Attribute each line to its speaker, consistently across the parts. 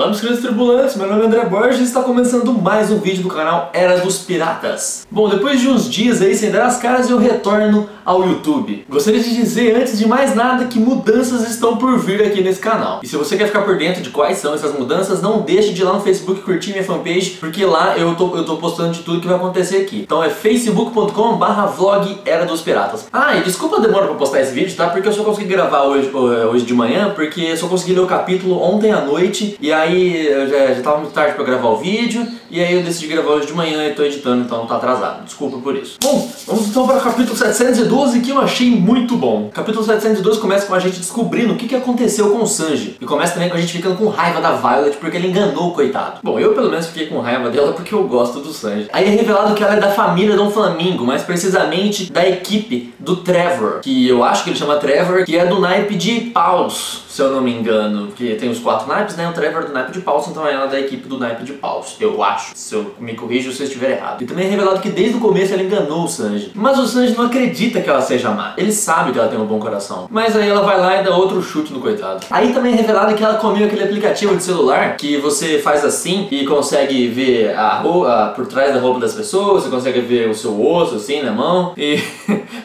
Speaker 1: Olá meus queridos tripulantes, meu nome é André Borges e está começando mais um vídeo do canal Era dos Piratas. Bom, depois de uns dias aí sem dar as caras eu retorno ao YouTube. Gostaria de dizer antes de mais nada que mudanças estão por vir aqui nesse canal. E se você quer ficar por dentro de quais são essas mudanças, não deixe de ir lá no Facebook curtir minha fanpage, porque lá eu tô, eu tô postando de tudo que vai acontecer aqui. Então é facebook.com barra vlog Era dos Piratas. Ah, e desculpa a demora pra postar esse vídeo, tá? Porque eu só consegui gravar hoje, hoje de manhã, porque eu só consegui ler o capítulo ontem à noite, e aí já, já tava muito tarde pra gravar o vídeo, e aí eu decidi gravar hoje de manhã e tô editando, então tá atrasado. Desculpa por isso. Bom, vamos então para o capítulo 712 que eu achei muito bom. Capítulo 712 começa com a gente descobrindo o que, que aconteceu com o Sanji. E começa também com a gente ficando com raiva da Violet porque ele enganou o coitado. Bom, eu pelo menos fiquei com raiva dela porque eu gosto do Sanji. Aí é revelado que ela é da família Dom Flamingo, mais precisamente da equipe do Trevor, que eu acho que ele chama Trevor, que é do naipe de Paus, se eu não me engano. Que tem os quatro naipes, né? O Trevor é do naipe de Paus, então ela é da equipe do naipe de Paus. Eu acho. Se eu me corrijo se eu estiver errado. E também é revelado que desde o começo ela enganou o Sanji. Mas o Sanji não acredita que ela seja má. Ele sabe que ela tem um bom coração. Mas aí ela vai lá e dá outro chute no coitado. Aí também é revelado que ela comeu aquele aplicativo de celular que você faz assim e consegue ver a roupa por trás da roupa das pessoas, você consegue ver o seu osso assim na mão e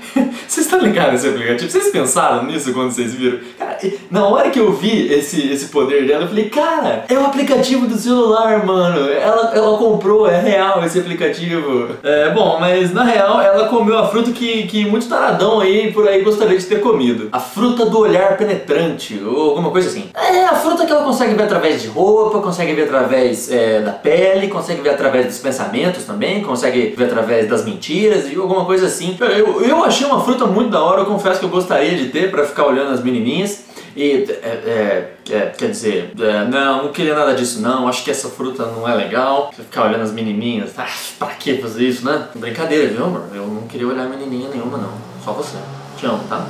Speaker 1: Vocês estão ligados nesse aplicativo? Vocês pensaram nisso quando vocês viram? Cara, na hora que eu vi esse, esse poder dela, eu falei, cara, é o aplicativo do celular, mano. Ela, ela comprou, é real esse aplicativo. É, bom, mas na real ela comeu a fruta que, que muito taradão aí por aí gostaria de ter comido. A fruta do olhar penetrante, ou alguma coisa assim. É a fruta que ela consegue ver através de roupa, consegue ver através é, da pele, consegue ver através dos pensamentos também, consegue ver através das mentiras e alguma coisa assim. Eu, eu achei uma fruta muito da hora, eu confesso que eu gostaria de ter pra ficar olhando as menininhas. E, é, é, é, quer dizer, é, não, não queria nada disso não, acho que essa fruta não é legal. Você ficar olhando as menininhas, ah, pra que fazer isso, né? Brincadeira, viu amor? Eu não queria olhar menininha nenhuma não, só você. Te amo, tá?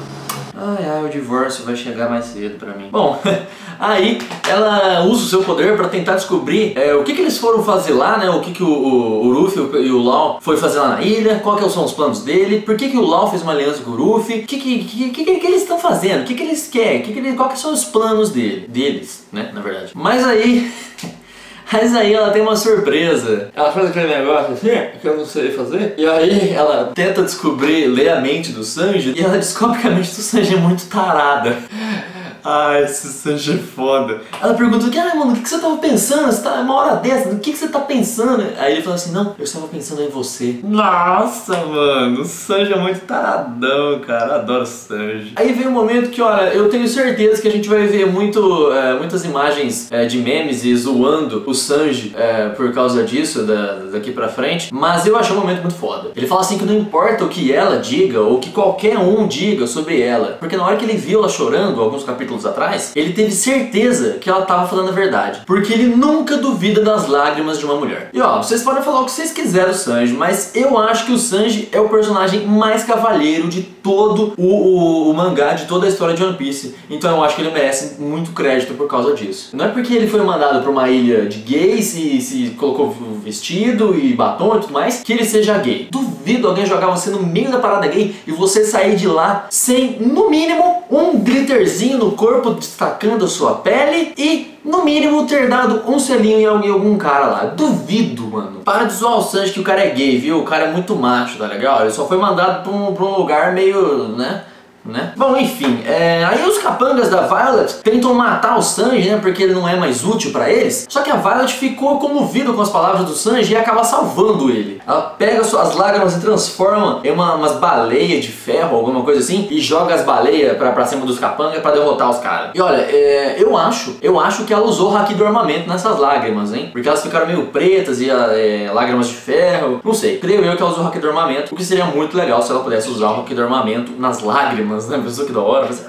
Speaker 1: Ai, ai, o divórcio vai chegar mais cedo pra mim. Bom, aí ela usa o seu poder pra tentar descobrir é, o que, que eles foram fazer lá, né? O que, que o, o, o Luffy e o Lau foi fazer lá na ilha, qual que são os planos dele, por que, que o Lau fez uma aliança com o Luffy, o que, que, que, que, que, eles estão fazendo, o que, que eles querem, que que eles, qual que são os planos dele, deles, né? Na verdade. Mas aí... Mas aí ela tem uma surpresa. Ela faz aquele negócio assim, que eu não sei fazer. E aí ela tenta descobrir, ler a mente do Sanji. E ela descobre que a mente do Sanji é muito tarada. Ai, esse Sanji é foda. Ela pergunta, ah, mano, o que você tava pensando? Você tá uma hora dessa, o que você tá pensando? Aí ele fala assim, não, eu estava pensando em você. Nossa, mano, o Sanji é muito taradão, cara. Adoro o Sanji. Aí vem um momento que, olha, eu tenho certeza que a gente vai ver muito, é, muitas imagens é, de memes e zoando o Sanji é, por causa disso, da, daqui pra frente. Mas eu achei um momento muito foda. Ele fala assim que não importa o que ela diga ou que qualquer um diga sobre ela. Porque na hora que ele viu ela chorando, alguns capítulos capítulos atrás, ele teve certeza que ela estava falando a verdade. Porque ele nunca duvida das lágrimas de uma mulher. E ó, vocês podem falar o que vocês quiserem do Sanji, mas eu acho que o Sanji é o personagem mais cavalheiro de todo o, o, o mangá, de toda a história de One Piece. Então eu acho que ele merece muito crédito por causa disso. Não é porque ele foi mandado para uma ilha de gays e se colocou vestido e batom e tudo mais, que ele seja gay. Duvido alguém jogar você no meio da parada gay e você sair de lá sem, no mínimo, um glitterzinho no corpo destacando a sua pele e, no mínimo, ter dado um selinho em algum cara lá. Duvido, mano. Para de zoar o Sanji que o cara é gay, viu? O cara é muito macho, tá legal? Ele só foi mandado pra um, pra um lugar meio, né? Né? Bom, enfim, é, aí os capangas da Violet tentam matar o Sanji, né, porque ele não é mais útil para eles. Só que a Violet ficou comovida com as palavras do Sanji e acaba salvando ele. Ela pega suas lágrimas e transforma em uma, umas baleias de ferro, alguma coisa assim, e joga as baleias pra, pra cima dos capangas para derrotar os caras. E olha, é, eu acho, eu acho que ela usou o Haki do armamento nessas lágrimas, hein? Porque elas ficaram meio pretas e é, lágrimas de ferro. Não sei, creio eu que ela usou o Haki do armamento, o que seria muito legal se ela pudesse usar o Haki do armamento nas lágrimas lágrimas, né? Pessoa que da hora, fazer...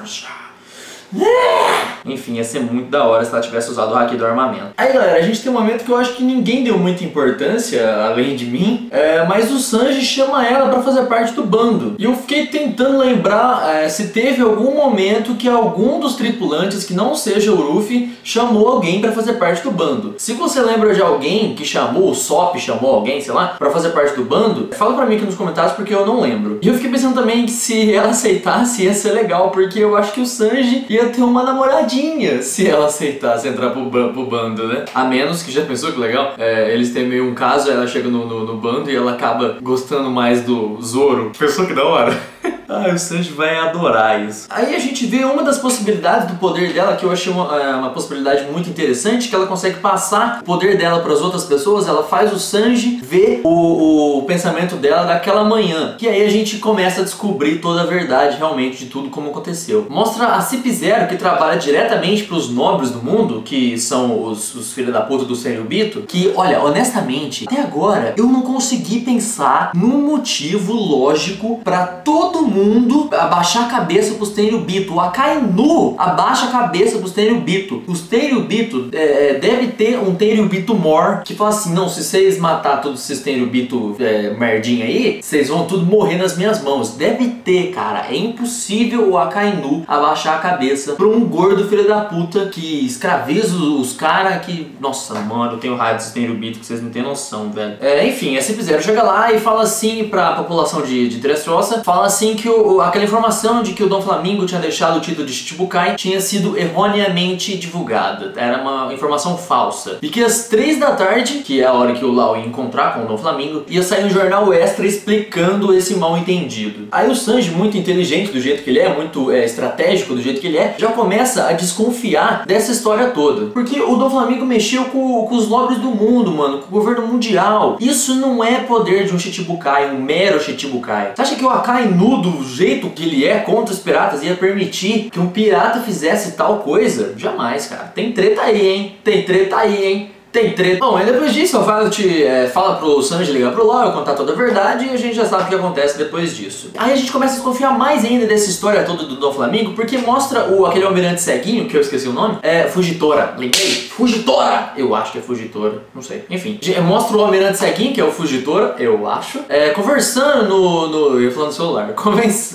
Speaker 1: Enfim, ia ser muito da hora se ela tivesse usado o hack do armamento. Aí galera, a gente tem um momento que eu acho que ninguém deu muita importância, além de mim, é, mas o Sanji chama ela para fazer parte do bando. E eu fiquei tentando lembrar é, se teve algum momento que algum dos tripulantes, que não seja o Luffy, chamou alguém para fazer parte do bando. Se você lembra de alguém que chamou, o Sop chamou alguém, sei lá, para fazer parte do bando, fala pra mim aqui nos comentários porque eu não lembro. E eu fiquei pensando também que se ela aceitasse ia ser legal, porque eu acho que o Sanji ia ter uma namoradinha se ela aceitasse entrar pro, pro bando, né? A menos que já pensou que legal, é, eles têm meio um caso, ela chega no, no, no bando e ela acaba gostando mais do Zoro. Pensou que da hora? Ah, o Sanji vai adorar isso. Aí a gente vê uma das possibilidades do poder dela que eu achei uma, é, uma possibilidade muito interessante, que ela consegue passar o poder dela para as outras pessoas. Ela faz o Sanji ver o, o pensamento dela daquela manhã. Que aí a gente começa a descobrir toda a verdade realmente de tudo como aconteceu. Mostra a Cip Zero que trabalha diretamente para os nobres do mundo, que são os, os filhos da puta do Senryubito, que, olha, honestamente, até agora eu não consegui pensar num motivo lógico para todo mundo mundo abaixar a cabeça pros Tenryubito. O Akainu abaixa a cabeça pros Tenryubito. Os Tenryubito é, é, deve ter um Tenryubito More que fala assim, não, se vocês matar todos esses Tenryubito é, merdinha aí, vocês vão tudo morrer nas minhas mãos. Deve ter, cara. É impossível o Akainu abaixar a cabeça pra um gordo filho da puta que escraviza os caras que... Nossa, mano, eu tenho raiva desses Tenryubito que vocês não têm noção, velho. É, enfim, é simples zero. Chega lá e fala assim pra população de, de Dressrosa, fala assim que que o, aquela informação de que o Dom Flamingo tinha deixado o título de Chichibukai tinha sido erroneamente divulgada. Era uma informação falsa. E que às três da tarde, que é a hora que o Lau ia encontrar com o Dom Flamingo, ia sair um jornal extra explicando esse mal entendido. Aí o Sanji, muito inteligente do jeito que ele é, muito é, estratégico do jeito que ele é, já começa a desconfiar dessa história toda. Porque o Dom Flamingo mexeu com, com os nobres do mundo, mano, com o governo mundial. Isso não é poder de um Chichibukai, um mero Chichibukai. Você acha que o Akai nudo do jeito que ele é contra os piratas ia permitir que um pirata fizesse tal coisa? Jamais, cara. Tem treta aí, hein? Tem treta aí, hein? Tem treta. Bom, aí depois disso, o Violet é, fala pro Sanji ligar pro Law, contar toda a verdade e a gente já sabe o que acontece depois disso. Aí a gente começa a desconfiar mais ainda dessa história toda do Dom Flamingo, porque mostra o, aquele almirante ceguinho, que eu esqueci o nome, é Fugitora. Lembrei? Fugitora! Eu acho que é Fugitora, não sei. Enfim, mostra o almirante ceguinho, que é o Fugitora, eu acho, é, conversando no, no... eu falando no celular.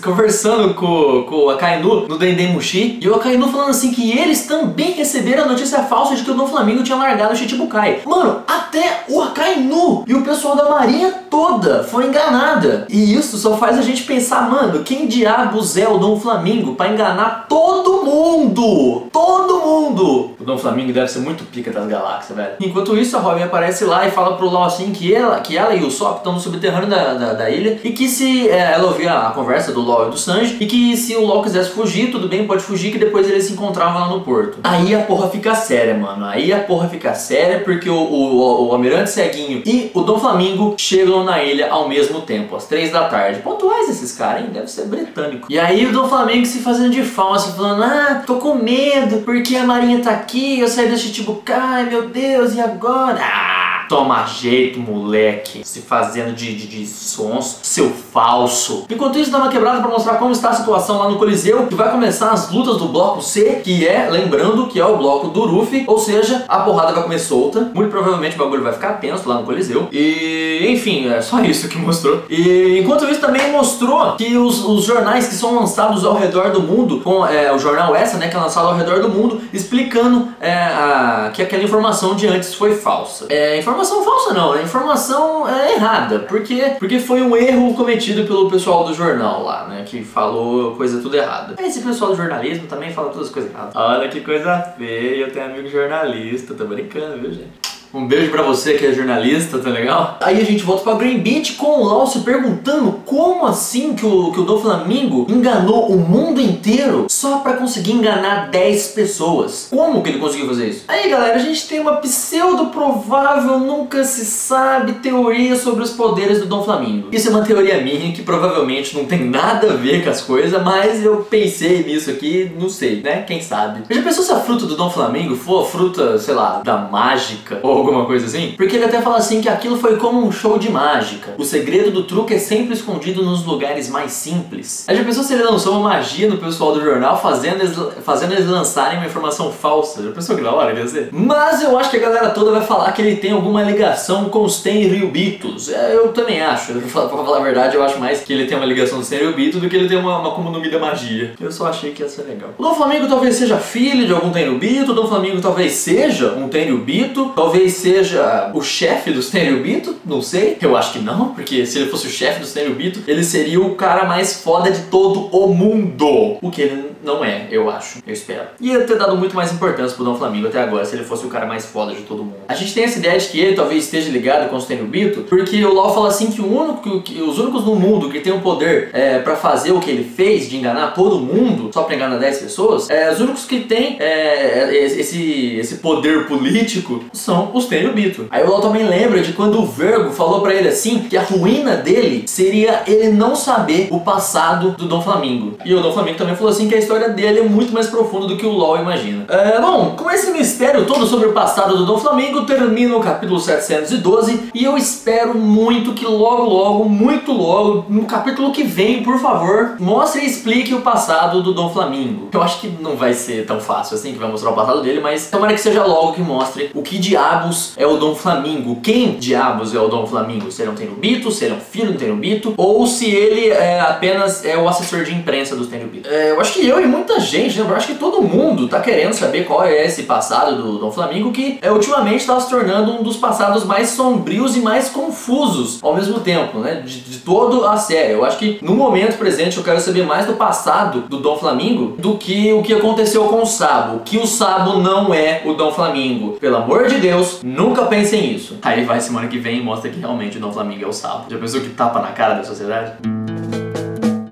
Speaker 1: Conversando com, com o Akainu no Dendemushi, e o Akainu falando assim que eles também receberam a notícia falsa de que o Dom Flamingo tinha largado o Chichibukai Mano, até o Akainu e o pessoal da marinha toda foi enganada. E isso só faz a gente pensar, mano, quem diabos é o Dom Flamingo para enganar todo mundo? Todo mundo! O Dom Flamingo deve ser muito pica das galáxias, velho. Enquanto isso, a Robin aparece lá e fala pro Law assim que ela, que ela e o Sop estão no subterrâneo da, da, da, ilha e que se é, ela ouvia a conversa do Law e do Sanji e que se o Law quisesse fugir, tudo bem, pode fugir, que depois eles se encontravam lá no porto. Aí a porra fica séria, mano. Aí a porra fica séria porque o, o, o Almirante Ceguinho e o Dom Flamingo chegam na ilha ao mesmo tempo, às três da tarde. Pontuais esses caras, hein? Deve ser britânico. E aí o Dom Flamingo se fazendo de falso, falando, ah, tô com medo porque a marinha tá aqui, eu saí da Chichibukai, meu Deus, e agora? Ah! Toma jeito, moleque. Se fazendo de, de, de sonso, seu falso. Enquanto isso, dá uma quebrada para mostrar como está a situação lá no Coliseu, que vai começar as lutas do bloco C, que é, lembrando, que é o bloco do Ruffy, ou seja, a porrada vai comer solta. Muito provavelmente o bagulho vai ficar tenso lá no Coliseu. E, enfim, é só isso que mostrou. E enquanto isso, também mostrou que os, os jornais que são lançados ao redor do mundo, com é, o jornal essa, né, que é lançado ao redor do mundo, explicando é, a, que aquela informação de antes foi falsa. É, informação informação falsa não, é informação é, errada, porque, porque foi um erro cometido pelo pessoal do jornal lá, né, que falou coisa tudo errada. Esse pessoal do jornalismo também fala todas as coisas erradas. Olha que coisa feia, eu tenho amigo jornalista, tô brincando, viu gente? Um beijo pra você que é jornalista, tá legal? Aí a gente volta pra Green Beach com o Lau se perguntando como assim que o, que o Do Flamingo enganou o mundo inteiro só pra conseguir enganar 10 pessoas. Como que ele conseguiu fazer isso? Aí galera, a gente tem uma pseudo provável, nunca se sabe, teoria sobre os poderes do Dom Flamingo. Isso é uma teoria minha que provavelmente não tem nada a ver com as coisas, mas eu pensei nisso aqui, não sei, né? Quem sabe? Já pensou se a fruta do Dom Flamingo for a fruta, sei lá, da mágica? Ou alguma coisa assim? Porque ele até fala assim que aquilo foi como um show de mágica. O segredo do truque é sempre escondido nos lugares mais simples. Aí já pensou se ele lançou uma magia no pessoal do jornal fazendo eles, fazendo eles lançarem uma informação falsa? Já pensou que da hora ia ser? Mas eu acho que a galera toda vai falar que ele tem alguma ligação com os Tenryubitos. É, eu também acho. Pra falar a verdade, eu acho mais que ele tem uma ligação com os Tenryubito do que ele tem uma, uma nome da magia. Eu só achei que ia ser legal. O Flamengo talvez seja filho de algum Tenryubito, o Dom Flamengo talvez seja um Tenryubito, talvez seja o chefe do Tenryubito, não sei. Eu acho que não, porque se ele fosse o chefe do Tenryubito, ele seria o cara mais foda de todo o mundo. O que ele não é, eu acho, eu espero. Ia ter dado muito mais importância pro Dom Flamingo até agora, se ele fosse o cara mais foda de todo mundo. A gente tem essa ideia de que ele talvez esteja ligado com o Tenryubito, porque o LoL fala assim que, único, que os únicos no mundo que tem o poder é, para fazer o que ele fez, de enganar todo mundo, só pra enganar 10 pessoas, é, os únicos que tem é, é, esse, esse poder político são os Tenryubito. Aí o LoL também lembra de quando o Vergo falou para ele assim, que a ruína dele seria ele não saber o passado do Dom Flamingo. E o Dom Flamingo também falou assim que a história dele é muito mais profunda do que o LoL imagina. É, bom, com esse mistério todo sobre o passado do Dom Flamingo, termina o capítulo 712 e eu espero muito que logo, logo, muito logo, no capítulo que vem, por favor, mostre e explique o passado do Dom Flamingo. Eu acho que não vai ser tão fácil assim que vai mostrar o passado dele, mas tomara que seja logo que mostre o que diabos é o Dom Flamingo. Quem diabos é o Dom Flamingo? Se ele é um Tenubito, se ele é um filho do Tenubito, ou se ele é apenas é o assessor de imprensa dos Tenubito. É, eu acho que eu e muita gente, né? Eu acho que todo mundo tá querendo saber qual é esse passado do Dom Flamingo que é, ultimamente está se tornando um dos passados mais sombrios e mais confusos ao mesmo tempo, né? De, de todo a série. Eu acho que no momento presente eu quero saber mais do passado do Dom Flamingo do que o que aconteceu com o Sabo. Que o Sabo não é o Dom Flamingo. Pelo amor de Deus, nunca pensem nisso. Aí vai semana que vem e mostra que realmente o Dom Flamingo é o Sabo. Já pensou que tapa na cara da sociedade?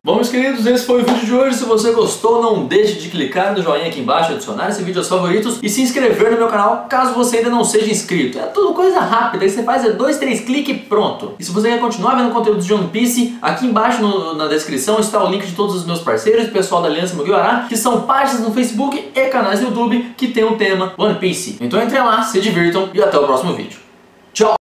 Speaker 1: Bom, meus queridos, esse foi o vídeo de hoje. Se você gostou, não deixe de clicar no joinha aqui embaixo, adicionar esse vídeo aos favoritos e se inscrever no meu canal, caso você ainda não seja inscrito. É tudo coisa rápida, aí você faz é dois, três cliques e pronto. E se você quer continuar vendo conteúdo de One Piece, aqui embaixo no, na descrição está o link de todos os meus parceiros, o pessoal da Aliança Mugiwara, que são páginas no Facebook e canais no YouTube que tem o tema One Piece. Então entrem lá, se divirtam e até o próximo vídeo. Tchau!